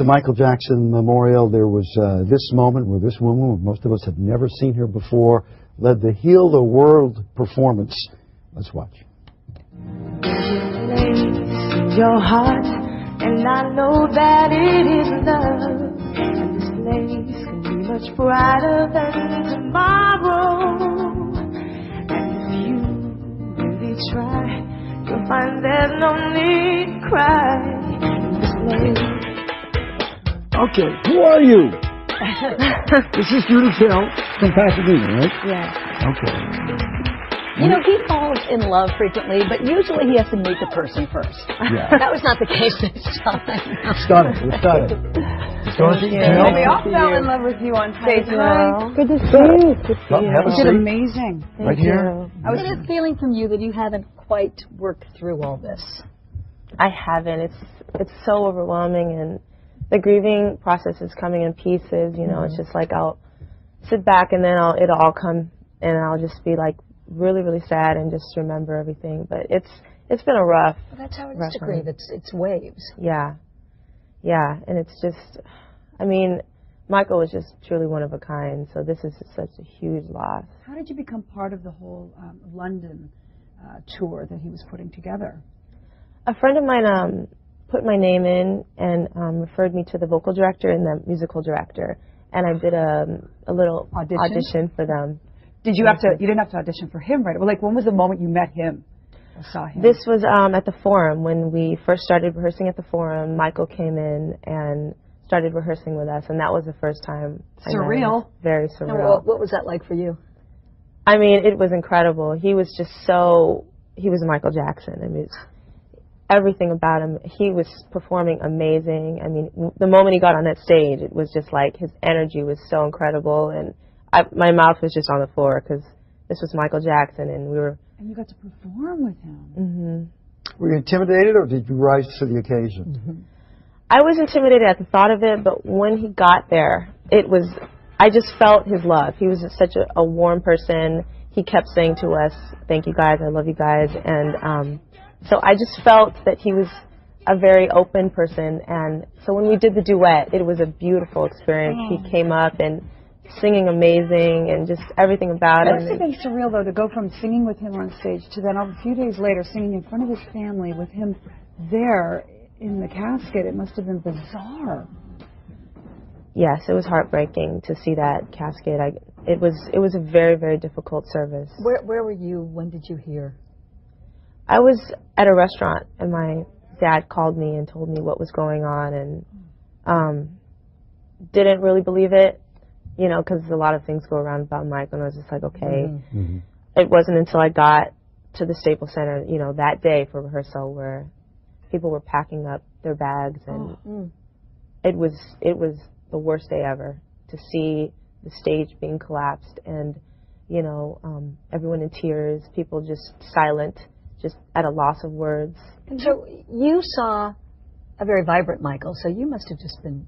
the Michael Jackson Memorial, there was uh, this moment where this woman, most of us had never seen her before, led the Heal the World performance. Let's watch. Your heart, and I know that it is love. And this place can be much brighter than tomorrow. And if you really try, you'll find there's no need to cry. In this place. Okay, who are you? this is Judy Hill from Pasadena, right? Yeah. Okay. You know, he falls in love frequently, but usually he has to meet the person first. Yeah. that was not the case this time. Stunning. We're stunning. Dorothy Hill. We all fell in love with you on stage. Hi. Good to see you. Good to see Come, have a You did seat. amazing. Right here. I was just feeling from you that you haven't quite worked through all this. I haven't. It's it's so overwhelming, and the grieving process is coming in pieces. You know, it's just like I'll sit back, and then I'll it'll all come, and I'll just be like really, really sad, and just remember everything. But it's it's been a rough, Well, that's how it is Rough to grieve. It's it's waves. yeah, yeah, and it's just, I mean, Michael was just truly one of a kind. So this is such a huge loss. How did you become part of the whole um, London uh, tour that he was putting together? A friend of mine um, put my name in and um, referred me to the vocal director and the musical director, and I did a, a little Audition? audition for them. Did you have to? You didn't have to audition for him, right? Well, like when was the moment you met him or saw him? This was um, at the Forum when we first started rehearsing at the Forum. Michael came in and started rehearsing with us, and that was the first time. I. Surreal. Very surreal. what, what was that like for you? I mean, it was incredible. He was just so. He was Michael Jackson. I mean, it's, everything about him. He was performing amazing. I mean, the moment he got on that stage, it was just like his energy was so incredible, and I, my mouth was just on the floor because this was Michael Jackson, and we were. and you got to perform with him. Mm-hmm. Were you intimidated or did you rise to the occasion? I was intimidated at the thought of it, but when he got there, it was. I just felt his love. He was such a, a warm person. He kept saying to us, "Thank you guys. I love you guys," and um, so I just felt that he was a very open person. And so when we did the duet, it was a beautiful experience. He mm. came up and singing amazing, and just everything about It It must him. have been surreal, though, to go from singing with him on stage to then a few days later singing in front of his family with him there in the casket. It must have been bizarre. Yes, it was heartbreaking to see that casket. I, it was it was a very very difficult service. Where where were you? When did you hear? I was at a restaurant and my dad called me and told me what was going on and um, didn't really believe it, you know, because a lot of things go around about Mike and I was just like, okay. Mhm. It wasn't until I got to the Staples Center, you know, that day for rehearsal where people were packing up their bags and Mm. it was it was the worst day ever to see the stage being collapsed and you know um, everyone in tears, people just silent, just at a loss of words. And so you saw a very vibrant Michael. So you must have just been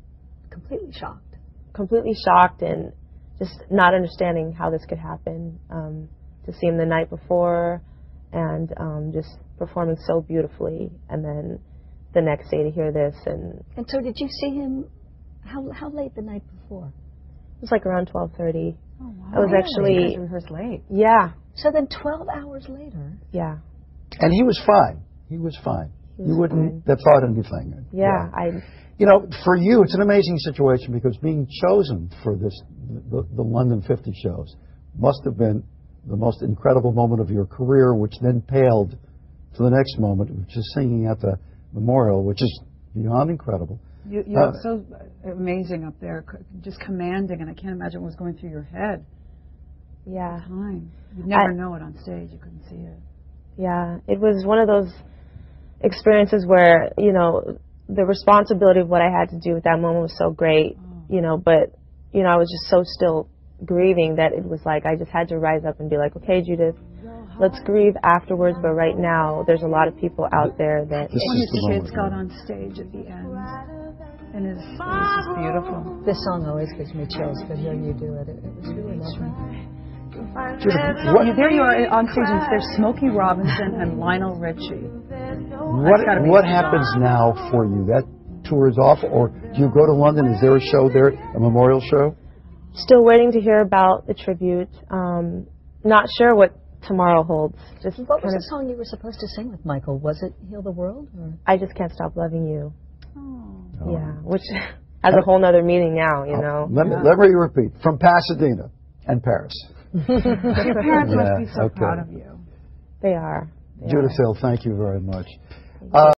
completely shocked. completely shocked and just not understanding how this could happen. Um, to see him the night before and um, just performing so beautifully, and then the next day to hear this, and And so did you see him? How how late the night before? It was like around 12:30. Oh, wow. I was You actually, guys rehearsed late. yeah, So then 12 hours later. yeah, And he was fine. He was fine. He you wouldn't have thought anything. yeah. I You know, for you, it's an amazing situation because being chosen for this, the, the London 50 shows, must have been the most incredible moment of your career, which then paled to the next moment, which is singing at the memorial, which is beyond incredible. You, you Uh, look so amazing up there, just commanding, and I can't imagine what was going through your head yeah. at the time. You'd never I- know it on stage. You couldn't see it. Yeah, it was one of those experiences where, you know, the responsibility of what I had to do at that moment was so great, you know, but, you know, I was just so still grieving that it was like I just had to rise up and be like, okay, Judith, let's grieve afterwards, but right now there's a lot of people out there that. This When is his the moment. kids got on stage at the end, and his, it was just beautiful. This song always gives me chills, but hearing you do it, it, it was really lovely. Judith, what, there you are on stage, there's Smokey Robinson and Lionel Richie. what, what bizarre. happens now for you? That tour is off, or do you go to London? Is there a show there, a memorial show? Still waiting to hear about the tribute. Um, not sure what tomorrow holds. Just What was kind the song you were supposed to sing with Michael? Was it Heal the World? Or? I just can't stop loving you. Oh. Yeah, which has a whole other meaning now. You know. Let me, let me repeat. From Pasadena and Paris. Your parents must be so okay. proud of you. They are. They Judith are. Hill, thank you very much. Uh,